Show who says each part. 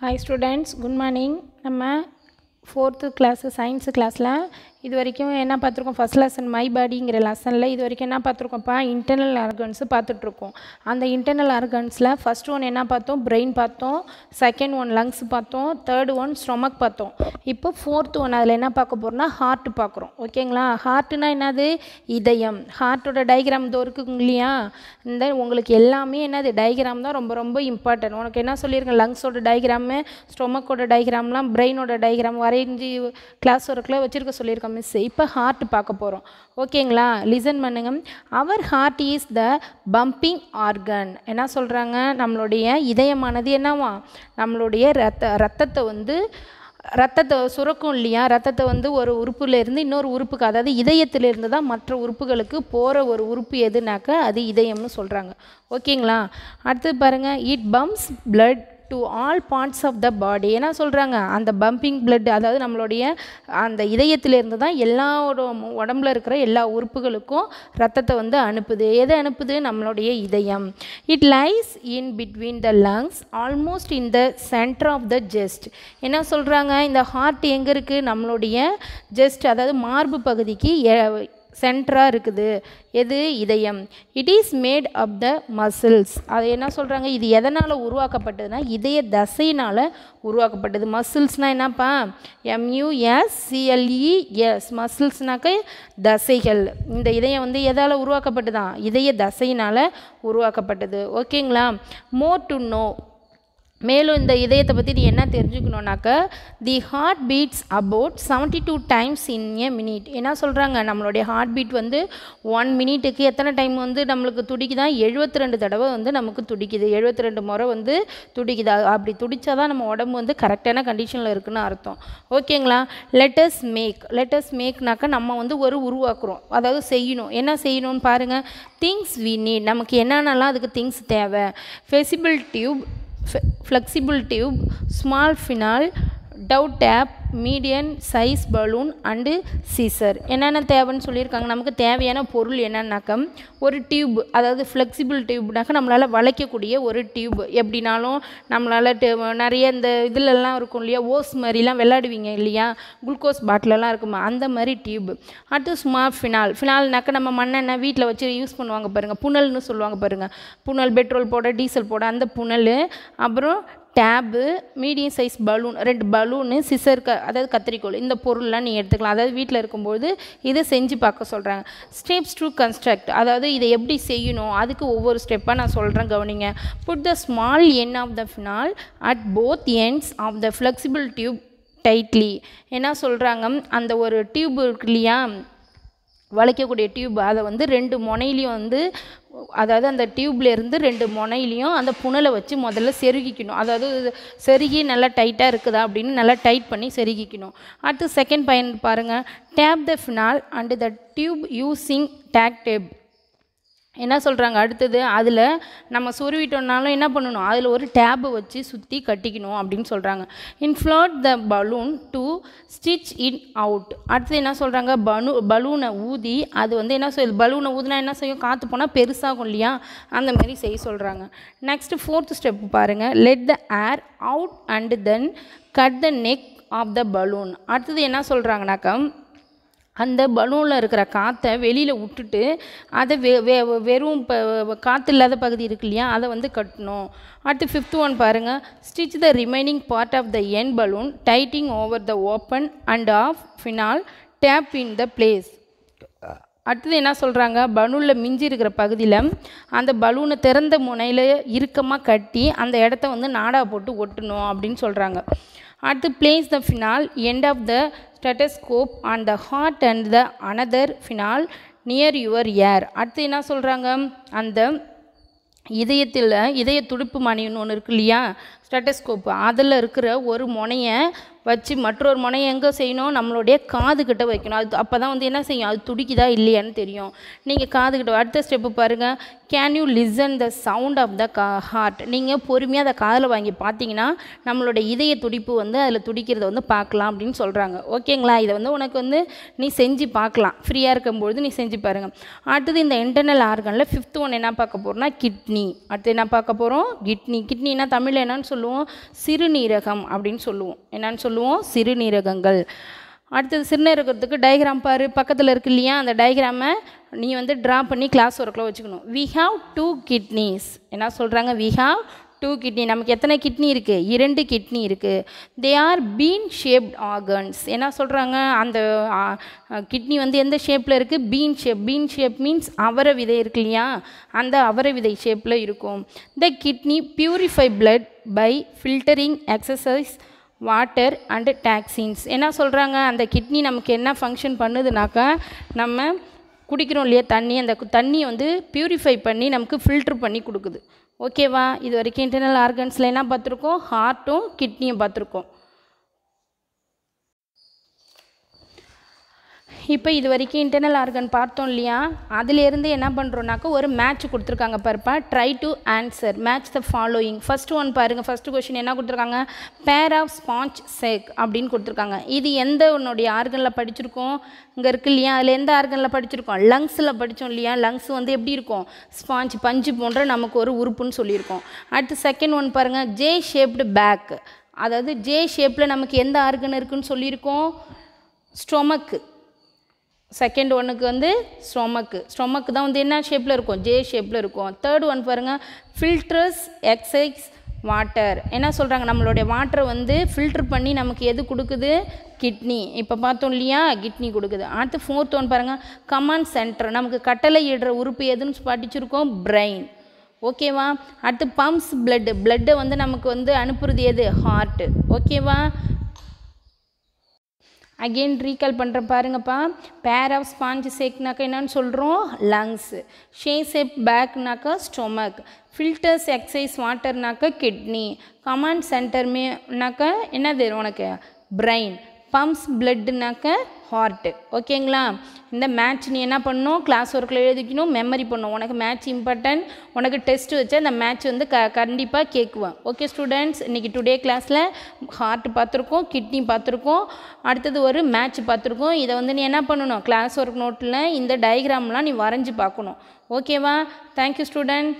Speaker 1: Hi students good morning நம்ம fourth class science கிளாஸில் இது வரைக்கும் என்ன பார்த்துருக்கோம்? ஃபஸ்ட் லெசன் மை பாடிங்கிற லெசனில் இது வரைக்கும் என்ன பார்த்துருக்கோம்ப்பா? இன்டர்னல் ஆர்கன்ஸு பார்த்துட்ருக்கோம். அந்த இன்டர்னல் ஆர்கன்ஸில் ஃபஸ்ட் ஒன் என்ன பார்த்தோம்? பிரெயின் பார்த்தோம். செகண்ட் ஒன் லங்ஸ் பார்த்தோம். தேர்ட் ஒன் ஸ்டொமக் பார்த்தோம். இப்போ ஃபோர்த் ஒன் அதில் என்ன பார்க்க போகிறோம்னா ஹார்ட் பார்க்குறோம். ஓகேங்களா ஹார்ட்டுனா என்னது? இதயம். ஹார்ட்டோட டயக்ராம் இதோ இருக்குங்க இல்லையா? இந்த உங்களுக்கு எல்லாமே என்னது? டயக்ராம் தான் ரொம்ப ரொம்ப இம்பார்ட்டன்ட் உனக்கு என்ன சொல்லியிருக்கேன்? லங்ஸோட டயக்ராமு ஸ்டொமக்கோட டயக்ராம்லாம் பிரெயினோட டயக்ராம் வரைஞ்சி கிளாஸ் ஒர்க்கில் வச்சுருக்க சொல்லியிருக்கேன். மிஸ் இப்போ ஹார்ட் பார்க்க போகிறோம் ஓகேங்களா லிசன் பண்ணுங்க. Our heart is the pumping organ என்ன சொல்கிறாங்க நம்மளுடைய இதயமானது என்னவா? நம்மளுடைய ரத்த ரத்தத்தை வந்து ரத்தத்தை சுரக்கும் இல்லையா? ரத்தத்தை வந்து ஒரு உறுப்புலேருந்து இன்னொரு உறுப்புக்கு அதாவது இதயத்திலிருந்து தான் மற்ற உறுப்புகளுக்கு போகிற ஒரு உறுப்பு எதுனாக்கா அது இதயம்னு சொல்கிறாங்க ஓகேங்களா அடுத்து பாருங்கள் it pumps blood to all parts of the body என்ன சொல்கிறாங்க அந்த பம்பிங் பிளட் அதாவது நம்மளுடைய அந்த இதயத்திலேருந்து தான் எல்லாரோட உடம்புல இருக்கிற எல்லா உறுப்புகளுக்கும் ரத்தத்தை வந்து அனுப்புது. எதை அனுப்புது? நம்மளுடைய இதயம். It lies in between the lungs almost in the centre of the chest என்ன சொல்கிறாங்க இந்த ஹார்ட் எங்கே இருக்குது நம்மளுடைய ஜெஸ்ட் அதாவது மார்பு பகுதிக்கு சென்டராக இருக்குது. எது? இதயம். It is made up the muscles அது என்ன சொல்கிறாங்க இது எதனால் உருவாக்கப்பட்டதுன்னா இதய தசையினால் உருவாக்கப்பட்டது. மசில்ஸ்னால் என்னப்பா? எம்யூஎஸ் சிஎல்இஎஸ் மசில்ஸ்னாக்க தசைகள். இந்த இதயம் வந்து எதால் உருவாக்கப்பட்டதான் இதய தசையினால் உருவாக்கப்பட்டது. ஓகேங்களா மோர் டு நோ மேலும் இந்த இதயத்தை பற்றி நீ என்ன தெரிஞ்சுக்கணுன்னாக்கா the heart beats about seventy two times in a minute என்ன சொல்கிறாங்க நம்மளுடைய ஹார்ட் பீட் வந்து ஒன் மினிட்டுக்கு எத்தனை டைம் வந்து நம்மளுக்கு துடிக்குதான் எழுபத்தி ரெண்டு தடவை வந்து நமக்கு துடிக்குது. எழுபத்தி ரெண்டு முறை வந்து துடிக்குதா. அப்படி துடித்தா தான் நம்ம உடம்பு வந்து கரெக்டான கண்டிஷனில் இருக்குன்னு அர்த்தம். ஓகேங்களா? லெட்டஸ் மேக் லெட்டஸ் மேக்னாக்கா நம்ம வந்து ஒரு உருவாக்குறோம். அதாவது செய்யணும். என்ன செய்யணும்னு பாருங்கள் திங்ஸ் வி நீட் நமக்கு என்னென்னலாம் அதுக்கு திங்ஸ் தேவை? Feasible tube flexible tube small funnel tau tape median size balloon and scissor என்னென்ன தேவைன்னு சொல்லியிருக்காங்க. நமக்கு தேவையான பொருள் என்னன்னாக்கா ஒரு டியூப் அதாவது ஃப்ளெக்சிபிள் டியூப்னாக்கா நம்மளால் வளைக்கக்கூடிய ஒரு டியூப் எப்படினாலும் நம்மளால் நிறைய இந்த இதிலெல்லாம் இருக்கும் இல்லையா? ஓஸ் மாதிரிலாம் விளையாடுவீங்க இல்லையா? குளுக்கோஸ் பாட்டிலெல்லாம் இருக்குமா? அந்த மாதிரி டியூப் அடுத்து சும்மா ஃபினால் ஃபினால்னாக்கா நம்ம மண்ணெண்ணெய் வீட்டில் வச்சு யூஸ் பண்ணுவாங்க பாருங்கள் புனல்னு சொல்லுவாங்க பாருங்கள் புனல் பெட்ரோல் போட டீசல் போட அந்த புனல். அப்புறம் டேபு மீடியம் சைஸ் பலூன் ரெண்டு பலூனு சிசர் க அதாவது கத்திரிக்கோள் இந்த பொருள்லாம் நீ எடுத்துக்கலாம். அதாவது வீட்டில் இருக்கும்போது இதை செஞ்சு பார்க்க சொல்கிறாங்க ஸ்டெப்ஸ் டு கன்ஸ்ட்ரக்ட் அதாவது இதை எப்படி செய்யணும்? அதுக்கு ஒவ்வொரு ஸ்டெப்பாக நான் சொல்கிறேன் கவனிங்க. Put the small end of the funnel at both ends of the flexible tube tightly என்ன சொல்கிறாங்க அந்த ஒரு டியூப் இருக்கு இல்லையா? வளைக்கக்கூடிய டியூப் அதை வந்து ரெண்டு முனையிலையும் வந்து அதாவது அந்த டியூப்லேருந்து ரெண்டு முனையிலையும் அந்த புனலை வச்சு முதல்ல செருகிக்கணும். அதாவது செருகி நல்லா டைட்டாக இருக்குதா அப்படின்னு நல்லா டைட் பண்ணி செருகிக்கணும். அடுத்து செகண்ட் பயன் பாருங்கள் tape the funnel and the tube using duct tape என்ன சொல்கிறாங்க அடுத்தது? அதில் நம்ம சொருவிட்டோம்னாலும் என்ன பண்ணணும்? அதில் ஒரு டேபை வச்சு சுற்றி கட்டிக்கணும் அப்படின்னு சொல்கிறாங்க inflate the balloon to stretch in out அடுத்து என்ன சொல்கிறாங்க பலூ பலூனை ஊதி அது வந்து என்ன சொல் பலூனை ஊதினா என்ன செய்யும்? காற்று போனால் பெருசாகும் இல்லையா? அந்த மாதிரி செய்ய சொல்கிறாங்க நெக்ஸ்ட்டு ஃபோர்த் ஸ்டெப் பாருங்கள் let the air out and then cut the neck of the balloon அடுத்தது என்ன சொல்கிறாங்கனாக்கா அந்த பலூனில் இருக்கிற காற்றை வெளியில் விட்டுட்டு அதை வெ வெ வெறும் இப்போ காற்று இல்லாத பகுதி இருக்கு இல்லையா? அதை வந்து கட்டணும். அடுத்து ஃபிஃப்த் ஒன் பாருங்கள் stretch the remaining part of the end balloon tightly over the open end of funnel tape in the place அடுத்தது என்ன சொல்கிறாங்க பலூனில் மிஞ்சி இருக்கிற பகுதியில் அந்த பலூனை திறந்த முனையில் இறுக்கமாக கட்டி அந்த இடத்த வந்து நாடா போட்டு ஒட்டணும் அப்படின்னு சொல்கிறாங்க அடுத்து place the funnel end of the stethoscope on the heart and the another funnel near your ear அடுத்து என்ன சொல்கிறாங்க அந்த இதயத்தில் இதய துடுப்பு மணின்னு ஒன்று இருக்கு இல்லையா? ஸ்டெட்டஸ்கோப்பு. அதில் இருக்கிற ஒரு முனையை வச்சு மற்றொரு முனையை எங்கே செய்யணும்? நம்மளுடைய காதுகிட்ட வைக்கணும். அது அப்போ தான் வந்து என்ன செய்யும்? அது துடிக்குதா இல்லையான்னு தெரியும். நீங்கள் காது கிட்ட அடுத்த ஸ்டெப்பு பாருங்கள் can you listen the sound of the கா ஹார்ட் நீங்கள் பொறுமையாக அதை காதில் வாங்கி பார்த்தீங்கன்னா நம்மளோட இதய துடிப்பு வந்து அதில் துடிக்கிறத வந்து பார்க்கலாம் அப்படின்னு சொல்கிறாங்க ஓகேங்களா இதை வந்து உனக்கு வந்து நீ செஞ்சு பார்க்கலாம். ஃப்ரீயாக இருக்கும்பொழுது நீ செஞ்சு பாருங்கள் அடுத்தது இந்த இன்டர்னல் ஆர்கனில் ஃபிஃப்த் ஒன் என்ன பார்க்க போகிறோம்னா கிட்னி அடுத்து என்ன பார்க்க போகிறோம் கிட்னி கிட்னினா தமிழில் என்னன்னு சொல்லுவோம் சொல்லுவோம் சிறுநீரகம் அப்படின்னு சொல்லுவோம். என்னன்னு சொல்லுவோம்? சிறுநீரகங்கள். அடுத்தது சிறுநீரகத்துக்கு டயக்ராம் பாரு. பக்கத்தில் இருக்கு இல்லையா? அந்த டயக்ராமை நீ வந்து ட்ரா பண்ணி கிளாஸ் ஒர்க்கில் வச்சுக்கணும். வி ஹாவ் டூ கிட்னிஸ் என்ன சொல்கிறாங்க வி ஹாவ் டூ கிட்னி நமக்கு எத்தனை கிட்னி இருக்குது இரண்டு கிட்னி இருக்குது they are bean shaped organs என்ன சொல்கிறாங்க அந்த கிட்னி வந்து எந்த ஷேப்பில் இருக்குது bean shape bean shape means அவரை விதை இருக்கு இல்லையா? அந்த அவரை விதை ஷேப்பில் இருக்கும். The kidney purify blood by filtering excess water and toxins என்ன சொல்கிறாங்க அந்த கிட்னி நமக்கு என்ன ஃபங்க்ஷன் பண்ணுதுனாக்கா நம்ம குடிக்கிறோம் இல்லையா தண்ணி? அந்த தண்ணியை வந்து பியூரிஃபை பண்ணி நமக்கு ஃபில்ட்ரு பண்ணி கொடுக்குது. ஓகேவா? இது வரைக்கும் இன்டர்னல் ஆர்கன்ஸில் என்ன பார்த்துருக்கோம்? ஹார்ட்டும் கிட்னியும் பார்த்துருக்கோம். இப்போ இது வரைக்கும் இன்டர்னல் ஆர்கன் பார்த்தோம் இல்லையா? அதுலேருந்து என்ன பண்ணுறோம்னாக்கா ஒரு மேட்ச் கொடுத்துருக்காங்க பாருப்பா. Try to answer match the following first one பாருங்கள் ஃபஸ்ட்டு கொஷின் என்ன கொடுத்துருக்காங்க? பேர் ஆஃப் ஸ்பாஞ்ச் சேக் அப்படின்னு கொடுத்துருக்காங்க. இது எந்த உன்னுடைய ஆர்கனில் படிச்சிருக்கோம்? இங்கே இருக்குது இல்லையா? அதில் எந்த ஆர்கனில் படிச்சிருக்கோம்? லங்ஸில் படித்தோம் இல்லையா? லங்ஸ் வந்து எப்படி இருக்கும்? ஸ்பாஞ்ச் பஞ்சு போன்ற நமக்கு ஒரு உறுப்புன்னு சொல்லியிருக்கோம். அடுத்து செகண்ட் ஒன் பாருங்கள் ஜே ஷேப்டு பேக் அதாவது ஜே ஷேப்பில் நமக்கு எந்த ஆர்கன் இருக்குன்னு சொல்லியிருக்கோம்? ஸ்டொமக்கு செகண்ட் ஒன்றுக்கு வந்து ஸ்டொமக்கு ஸ்டொமக்கு தான் வந்து என்ன ஷேப்பில் இருக்கும்? ஜே ஷேப்பில் இருக்கும். தேர்ட் ஒன் பாருங்கள் ஃபில்டர்ஸ் எக்ஸைஸ் வாட்டர் என்ன சொல்கிறாங்க நம்மளுடைய வாட்டரை வந்து ஃபில்டர் பண்ணி நமக்கு எது கொடுக்குது? கிட்னி இப்போ பார்த்தோம் இல்லையா? கிட்னி கொடுக்குது. அடுத்து ஃபோர்த் ஒன் பாருங்கள் கமாண்ட் சென்டர் நமக்கு கட்டளை இடுற உறுப்பு எதுன்னு பாட்டிச்சிருக்கோம்? பிரெயின் ஓகேவா அடுத்து பம்ப்ஸ் பிளட்டு பிளட்டை வந்து நமக்கு வந்து அனுப்புறது எது? ஹார்ட்டு ஓகேவா அகெயின் ரீகால் பண்ணுற பாருங்கப்பா. பேர் ஆஃப் ஸ்பாஞ்ச் சேக்னாக்கா என்னன்னு சொல்கிறோம் லங்ஸு ஷே சேப் பேக்னாக்கா ஸ்டொமக் ஃபில்டர்ஸ் எக்ஸைஸ் வாட்டர்னாக்கா கிட்னி கமாண்ட் சென்டர்மேனாக்கா என்னது உனக்கு? பிரெயின் பம்ப்ஸ் பிளட்டுனாக்க ஹார்ட்டு ஓகேங்களா இந்த மேட்ச் நீ என்ன பண்ணணும்? கிளாஸ் ஒர்க்கில் எழுதிக்கணும் மெமரி பண்ணணும். உனக்கு மேட்ச் இம்பார்ட்டன்ட் உனக்கு டெஸ்ட் வச்சு அந்த மேட்ச் வந்து க கண்டிப்பாக கேட்குவேன். ஓகே ஸ்டூடெண்ட்ஸ் இன்றைக்கி டுடே கிளாஸில் ஹார்ட் பார்த்துருக்கோம் கிட்னி பார்த்துருக்கோம் அடுத்தது ஒரு மேட்ச் பார்த்துருக்கோம். இதை வந்து நீ என்ன பண்ணணும்? கிளாஸ் ஒர்க் நோட்டில் இந்த டயக்ராம்லாம் நீ வரைஞ்சி பார்க்கணும். ஓகேவா தேங்க்யூ ஸ்டூடெண்ட்